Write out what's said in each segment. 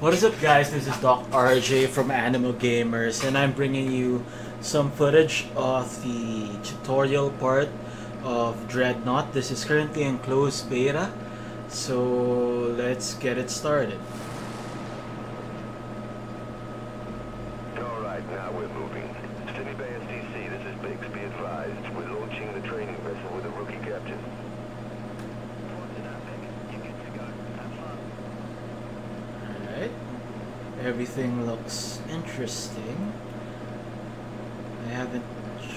what is up guys, this is Doc RJ from Animo Gamers and I'm bringing you some footage of the tutorial part of Dreadnought. This is currently in closed beta, so let's get it started. Alright, now we're moving. Sydney Bay SDC, this is Biggs. Be advised, we're launching the training vessel with a rookie captain. Alright. Everything looks interesting. I haven't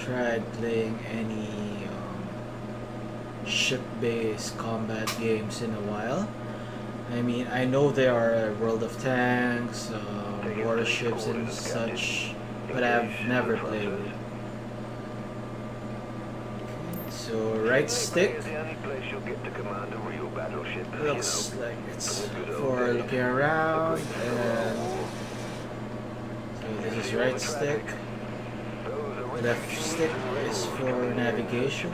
tried playing any um, ship-based combat games in a while. I mean, I know there are World of Tanks, uh, warships and such, but I've never played it. So right stick The only place you'll get to command a real battleship, you looks like it's for looking around and right stick. Left stick is for navigation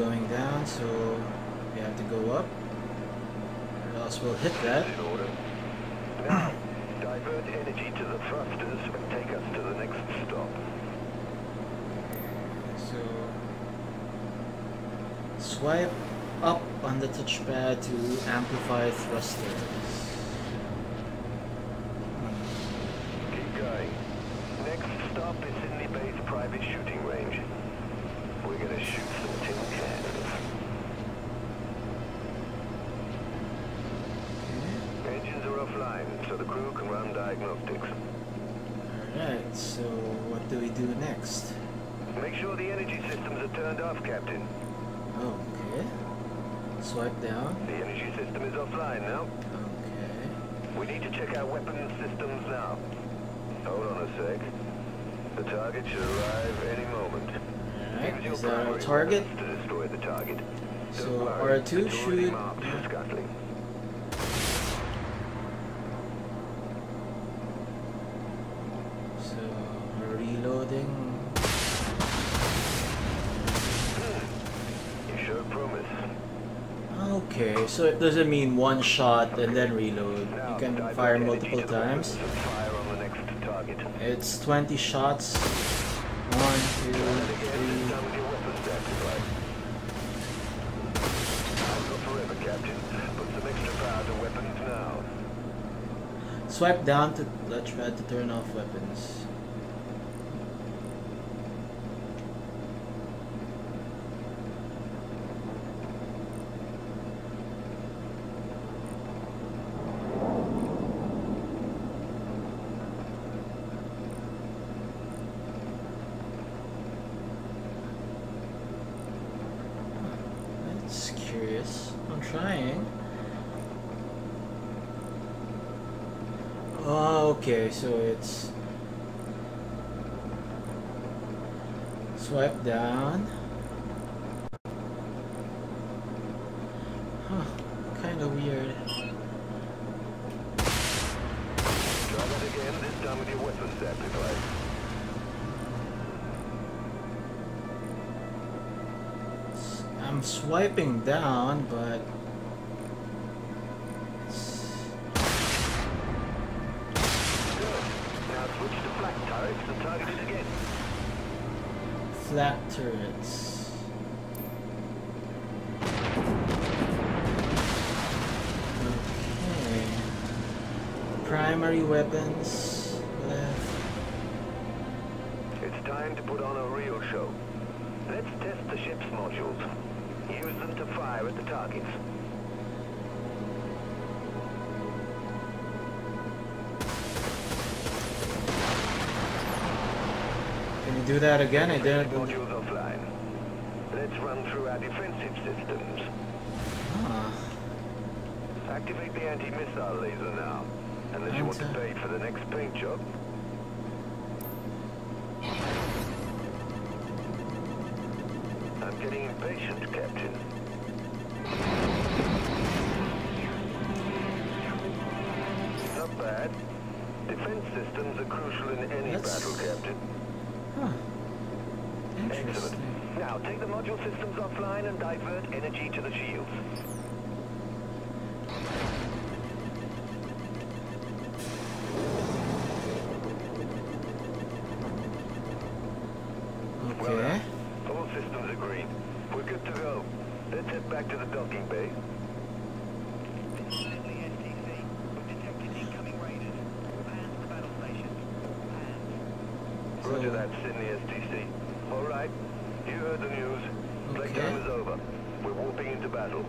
going down so we have to go up or else we'll hit that. Now, divert energy to the thrusters and take us to the next stop. So swipe up on the touchpad to amplify thrusters. Keep going. Next stop is Sydney Bay's private shooting range. We're gonna shoot some tin cans. Okay. Engines are offline, so the crew can run diagnostics. Alright, so what do we do next? Make sure the energy systems are turned off, Captain. Oh, okay. Swipe down. The energy system is offline now. Okay. We need to check our weapons systems now. Hold on a sec. The target should arrive any moment. Alright, is that our target? To destroy the target. So Don't R2 should- marked for scuttling. So reloading. Hmm, you show promise. Okay, so it doesn't mean one shot and then reload. You can fire multiple times. It's 20 shots. One, two, Try three. Swipe down to touchpad to turn off weapons. That's curious. I'm trying. Oh, okay, so it's swipe down. Huh, kind of weird. Try that again, this time with your I'm swiping down, but flat turrets. Okay. Primary weapons left. It's time to put on a real show. Let's test the ship's modules. Use them to fire at the targets. Do that again? I didn't. Let's run through our defensive systems. Ah, Activate the anti-missile laser now. Unless you want to pay for the next paint job. I'm getting impatient, Captain. Not bad. Defense systems are crucial in any That's- battle, Captain. Huh. Excellent. Now, take the module systems offline and divert energy to the shields. Well Okay. done. All systems are green. We're good to go. Let's head back to the docking bay. Roger that, Sydney STC. All right. You heard the news. Playtime Okay. is over. We're warping into battle.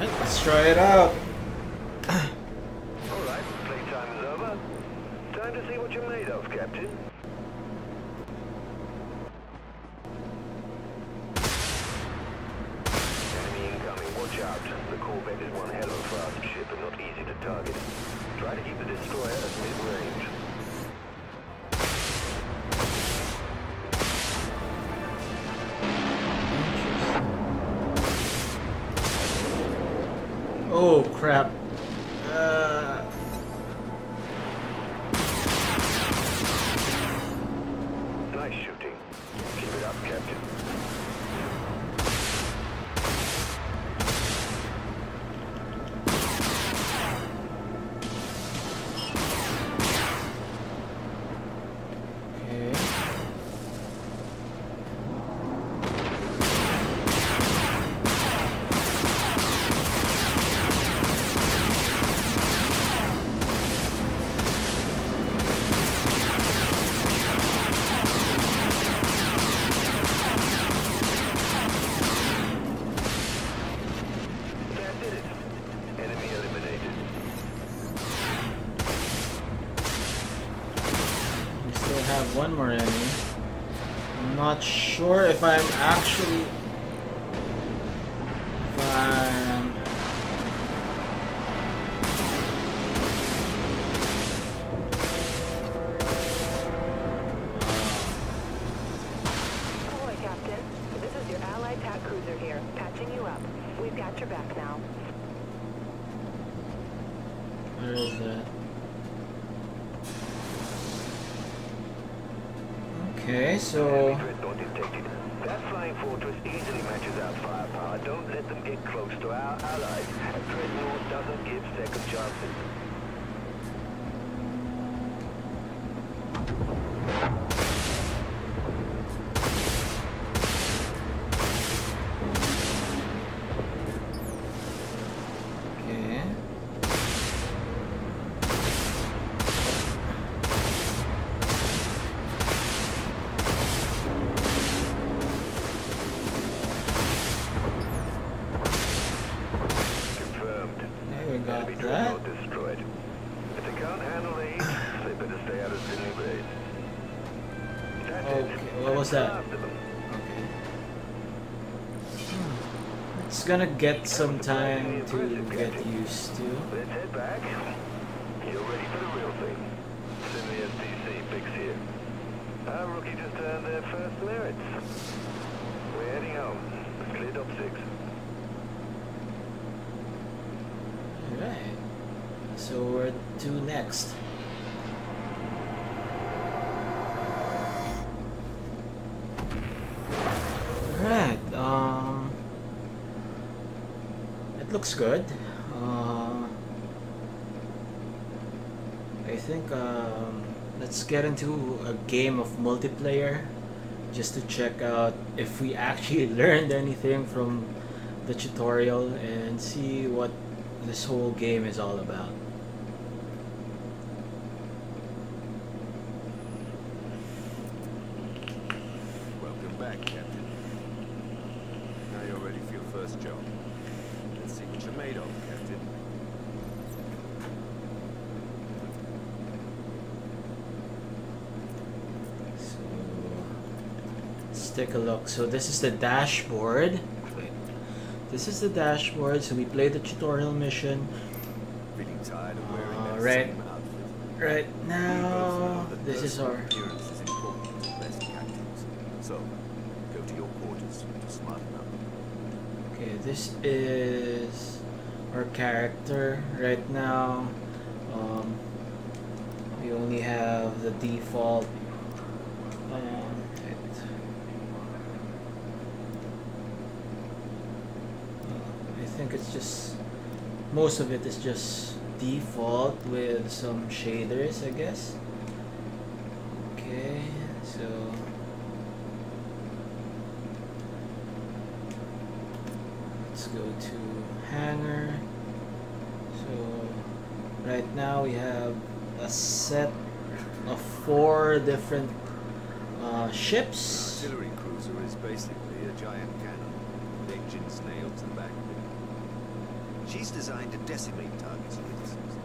Alright, let's try it out. All right. Playtime is over. Time to see what you're made of, Captain. The is one hell of a fast ship and not easy to target. Try to keep the destroyer at mid-range. Oh crap. Sure if I'm actually. Okay, so. That flying fortress easily matches our firepower. Don't let them get close to our allies. Doesn't give second chances. Gonna get some time to get used to. Let's head back. You're ready for the real thing. STC, Bix here. Our rookie just earned their first merits. We're heading home. Cleared up six. Alright. So where to next? Alright, um it looks good. Uh I think um let's get into a game of multiplayer just to check out if we actually learned anything from the tutorial and see what this whole game is all about. Welcome back, Captain. Now you're ready for your first job what you're made of, Captain. So, let's take a look. So this is the dashboard. This is the dashboard. So we played the tutorial mission. Uh, right. Right now, this is our. Is so, go to your quarters to smarten up. Okay, this is our character right now. Um, we only have the default. Um, I think it's just most of it is just default with some shaders, I guess. Okay, so. Let's go to hangar. So right now we have a set of four different uh, ships. artillery cruiser is basically a giant cannon with engines nailed to the back of it. She's designed to decimate targets with missiles.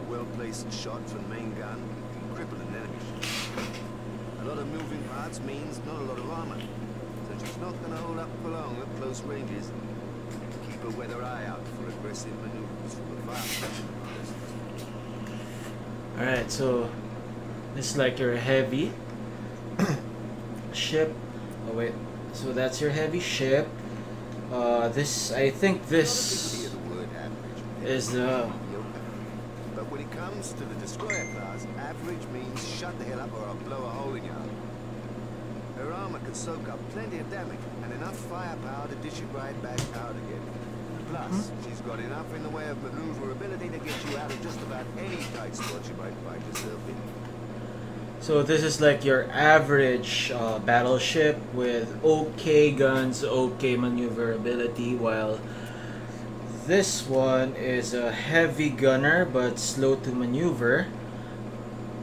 A well-placed shot from the main gun can cripple an enemy. A lot of moving parts means not a lot of armor. So she's not going to hold up for long at close ranges. Keep a weather eye out for aggressive maneuvers from afar. Alright, so this is like your heavy ship. Oh wait, so that's your heavy ship. Uh, this I think this big deal, the word is the But when it comes to the destroyer class, average means shut the hell up or I'll blow a hole in you. Her armor can soak up plenty of damage and enough firepower to dish it right back out again. Plus, she's got enough in the way of maneuverability to get you out of just about any tight spot you might find yourself in. So this is like your average uh, battleship with okay guns, okay maneuverability, while this one is a heavy gunner but slow to maneuver.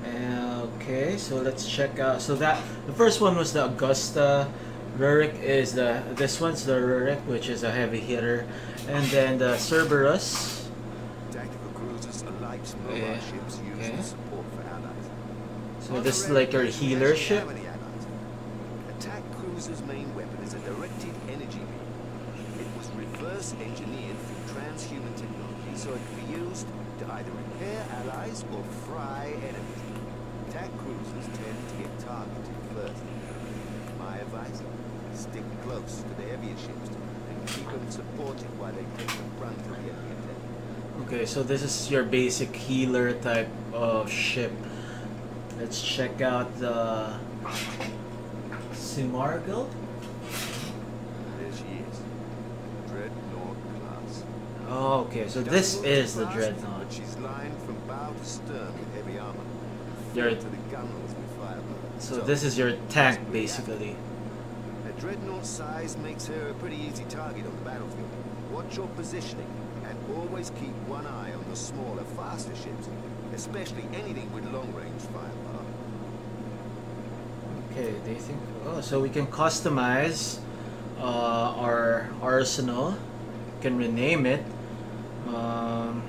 Uh, okay, so let's check out. So that the first one was the Augusta. Rurik is the this one's the Rurik, which is a heavy hitter, and then the Cerberus. Tactical cruisers are light, mobile Yeah, ships used okay. as support for allies. So this is like your healer ship. Attack cruiser's main weapon is a directed energy beam. It was reverse engineered through transhuman technology so it can be used to either repair allies or fry enemies. Attack cruisers tend to get targeted first. My advice? Stick close to the heavier ships and keep them supported while they take the brunt of the attack. Okay, so this is your basic healer type of ship. Let's check out the Simargl. There she is. Dreadnought class. Oh, okay, so this is the dreadnought. She's lined from bow to stern with heavy armor. Your- Filled to the gunwales with fireball. So this is your tank, basically. A dreadnought size makes her a pretty easy target on the battlefield. Watch your positioning and always keep one eye on the smaller, faster ships, especially anything with long-range firepower. Okay, do you think? Oh, so we can customize uh, our arsenal. Can rename it. Um,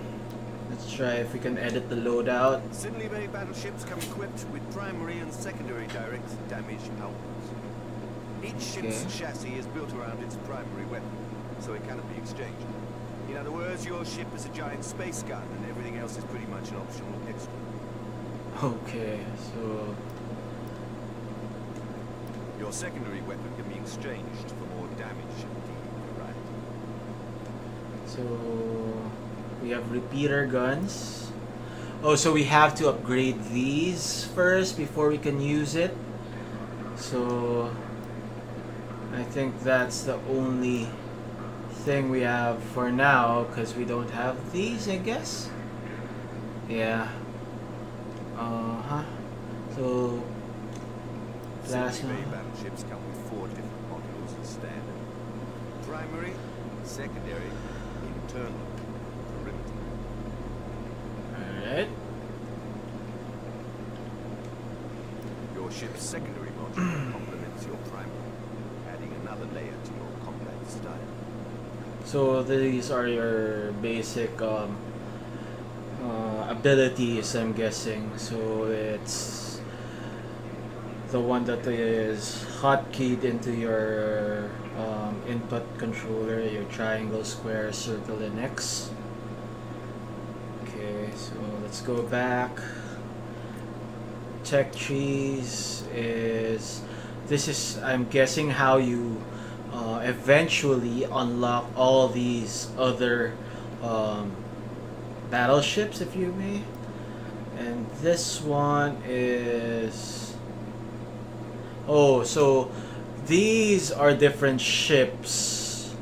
let's try if we can edit the loadout. Sidney Bay battleships come equipped with primary and secondary direct damage outputs. Each ship's Okay. chassis is built around its primary weapon, so it cannot be exchanged. In other words, your ship is a giant space gun, and everything else is pretty much an optional extra. Okay, so Your secondary weapon can be exchanged for more damage dealing variety. So we have repeater guns. Oh, so we have to upgrade these first before we can use it. So I think that's the only thing we have for now because we don't have these, I guess. Yeah. Uh huh. So plasma. Battleships come with four different modules as standard. Primary, secondary, internal, perimeter. Alright. Your ship's secondary module complements your primary, adding another layer to your So these are your basic um, uh, abilities, I'm guessing. So it's the one that is hotkeyed into your um, input controller, your triangle, square, circle, and X. Okay, so let's go back. Tech trees is this is I'm guessing how you uh, eventually unlock all these other um, battleships, if you may. And this one is oh, so these are different ships,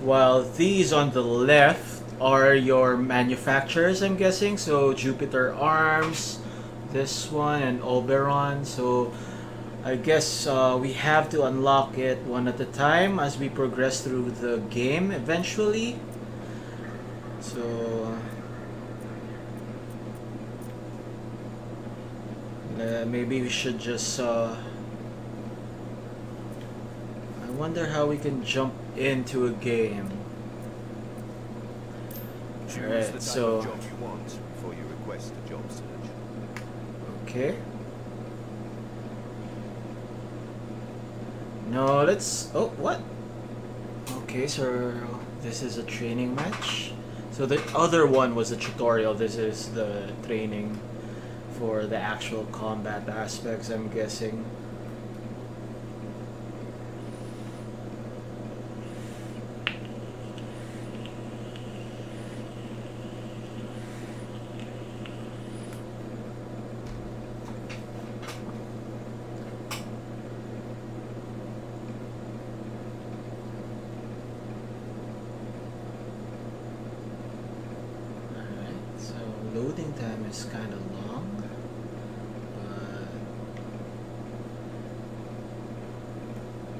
while these on the left are your manufacturers. I'm guessing so. Jupiter Arms, this one, and Oberon. So I guess uh, we have to unlock it one at a time as we progress through the game eventually. So uh, maybe we should just. Uh, I wonder how we can jump into a game. Choose Alright, so- of job you want before you request a job search. Okay. No, let's. Oh, what? Okay, so this is a training match. So the other one was a tutorial. This is the training for the actual combat aspects. I'm guessing. Alright, so loading time is kind of long.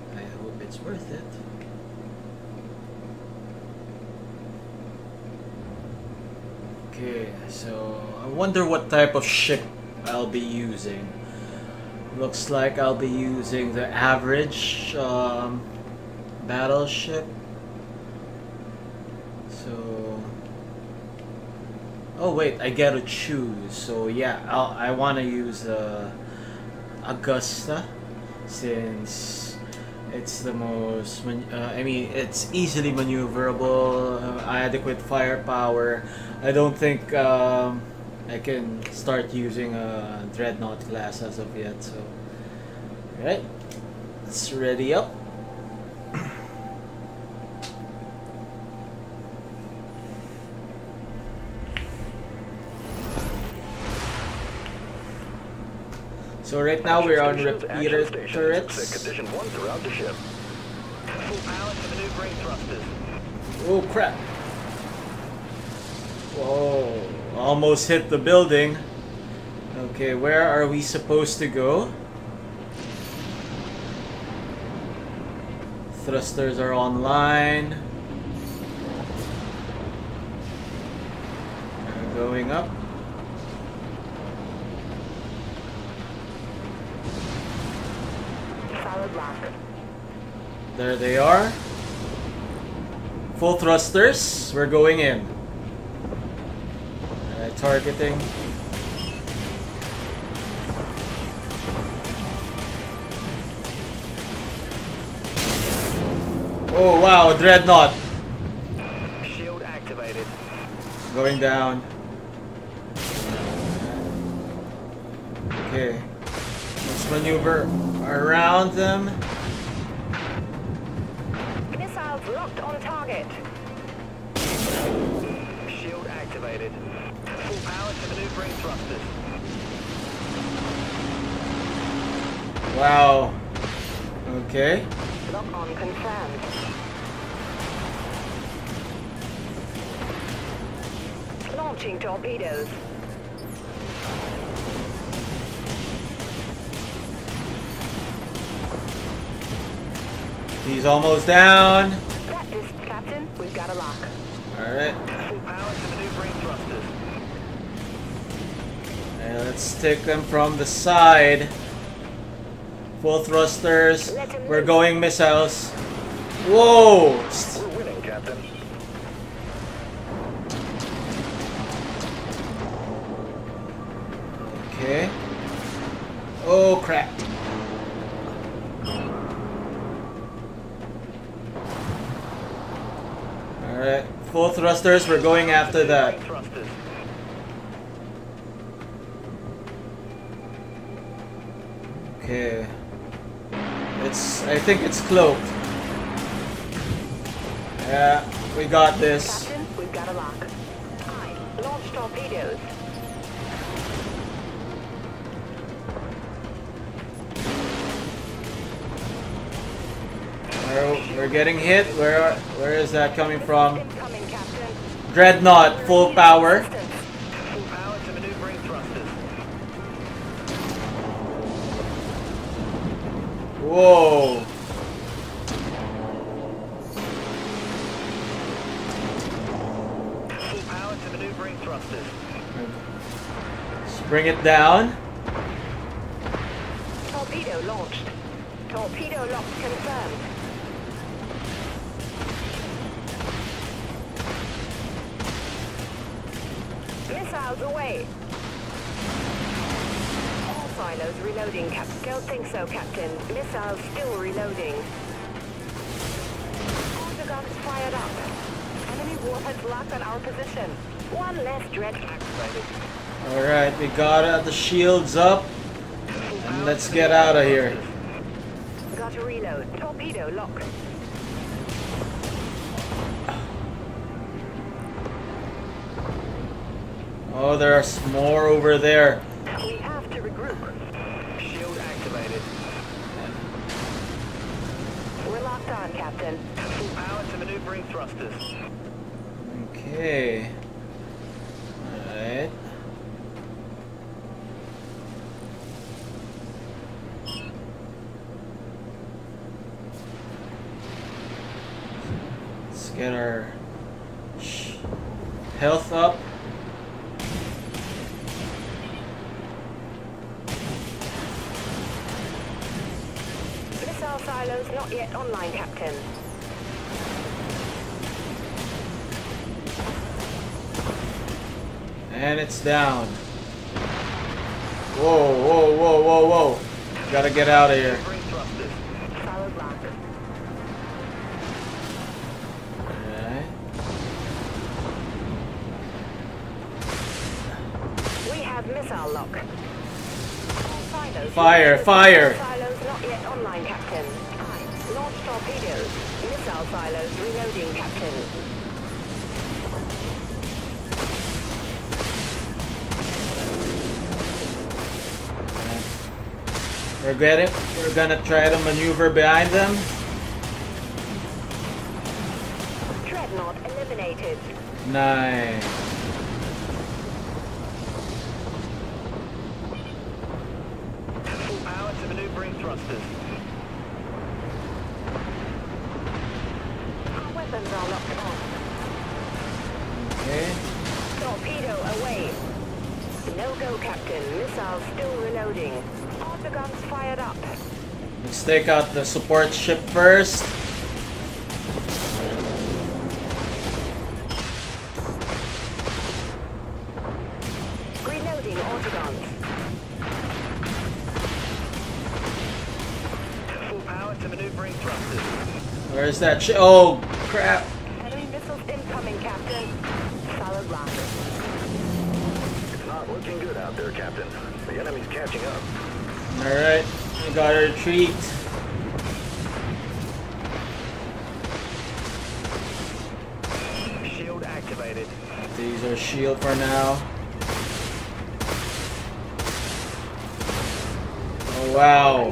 But I hope it's worth it. Okay, so I wonder what type of ship I'll be using. Looks like I'll be using the average um, battleship. So Oh wait, I gotta choose. So yeah, I'll, I want to use uh, Augusta since it's the most. Uh, I mean, it's easily maneuverable, uh, adequate firepower. I don't think um, I can start using a dreadnought class as of yet. So, right, let's ready up. So right now we're on repeater action stations. Set turrets. condition one throughout the ship. Full power to maneuvering thrusters. Oh crap! Whoa! Almost hit the building. Okay, where are we supposed to go? Thrusters are online. We're going up. There they are. Full thrusters. We're going in. Alright, targeting. Oh wow, dreadnought Shield activated. going down. Okay, let's maneuver around them. Power to maneuvering thrusters. Wow. Okay. Lock on confirmed. Launching torpedoes. He's almost down. Captain. We've got a lock. Alright. Full power to maneuvering thrusters. Okay, let's take them from the side. Full thrusters. We're going missiles. Whoa! We're winning, Captain. Okay. Oh crap. Alright, full thrusters, we're going after that. Okay. It's, I think it's cloaked. Yeah, we got this. Captain, we've got a lock. Aye. Launch torpedoes. We're, we're getting hit. Where, where is that coming from? Dreadnought, full power. Whoa. Bring it down. Torpedo launched. Torpedo lock confirmed. Missiles away. Silos reloading, Cap. Don't think so, Captain. Missiles still reloading. All guns fired up. Enemy warheads locked on our position. One less dread activated. Alright, we got the shields up. And let's get out of here. Got to reload. Torpedo lock. Oh, there's more over there. We have to regroup. Shield activated. We're locked on, Captain. Full power to maneuvering thrusters. Okay. Alright. Let's get our health up. Online, Captain. And it's down. Whoa, whoa, whoa, whoa, whoa. Gotta get out of here. Missile lock. Fire, fire. thrusters. We're getting we're gonna try to maneuver behind them. Dreadnought eliminated. Nice. Full power to maneuvering thrusters. Our weapons are locked on. Okay. Torpedo away. No go, Captain. Missiles still reloading. All the guns fired up. Let's take out the support ship first. Reloading autoguns. Full power to maneuvering thrusters. Where's that ship? Oh crap! Retreat. Shield activated. These are shield for now. Oh wow!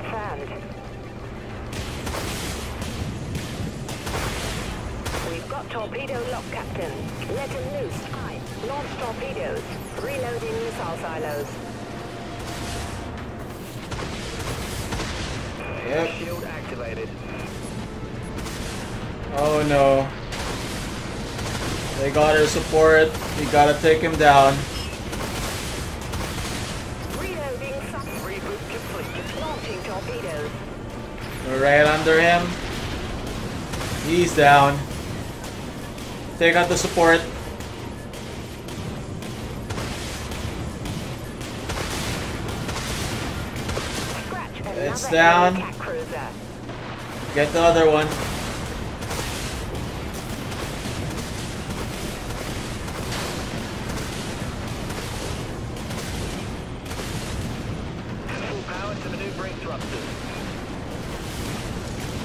We've got torpedo lock, Captain. Let him loose. Aye. Launch torpedoes. Reloading missile silos. Yep. Shield activated. Oh no. They got our support. We gotta take him down. Reloading. Reboot complete. Launching torpedoes. We're right under him. He's down. Take out the support. down. Get the other one.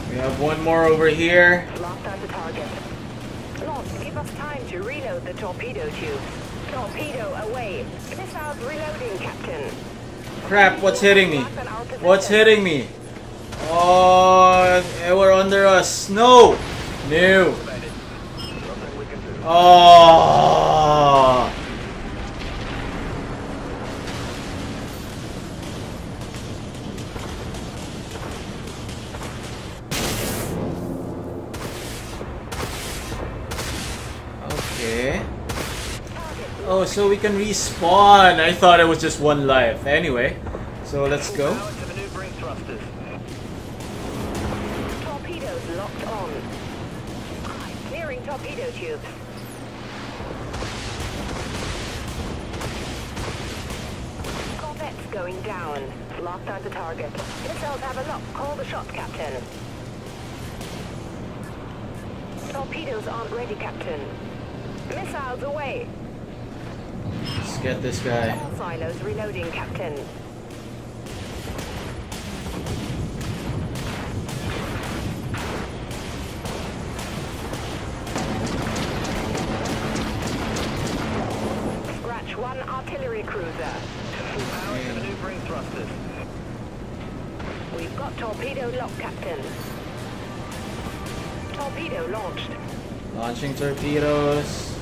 We have one more over here. Torpedo. Torpedo away. Missiles reloading, Captain. Crap, what's hitting me? What's hitting me? Oh, were under us. No! No. Oh! Oh, so we can respawn. I thought it was just one life. Anyway, so let's go. Torpedoes locked on. Clearing torpedo tubes. Corvette's going down. Locked onto target. Missiles have a lock. Call the shot, Captain. Torpedoes aren't ready, Captain. Missiles away. Let's get this guy. All silos reloading, Captain. Scratch one artillery cruiser. Full power to maneuvering thrusters. We've got torpedo lock, Captain. Torpedo launched. Launching torpedoes.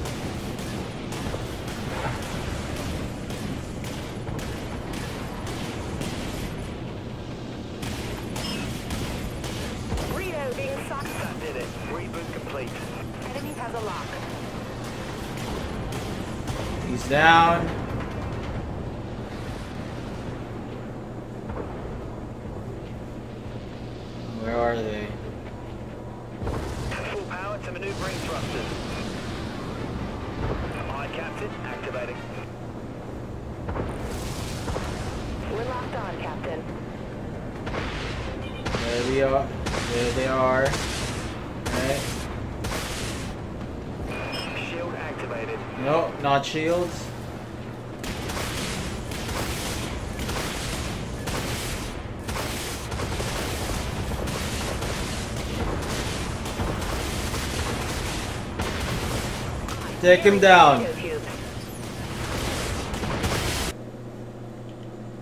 He's down. Take him down.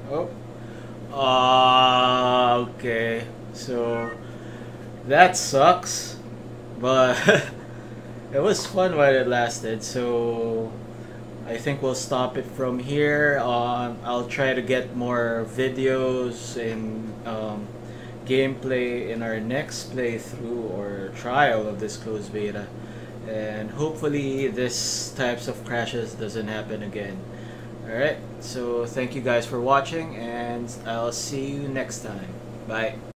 Oh. Ah, okay. So that sucks, but it was fun while it lasted. So I think we'll stop it from here. Um, I'll try to get more videos and um, gameplay in our next playthrough or trial of this closed beta, and hopefully this types of crashes doesn't happen again. Alright, so thank you guys for watching, and I'll see you next time. Bye.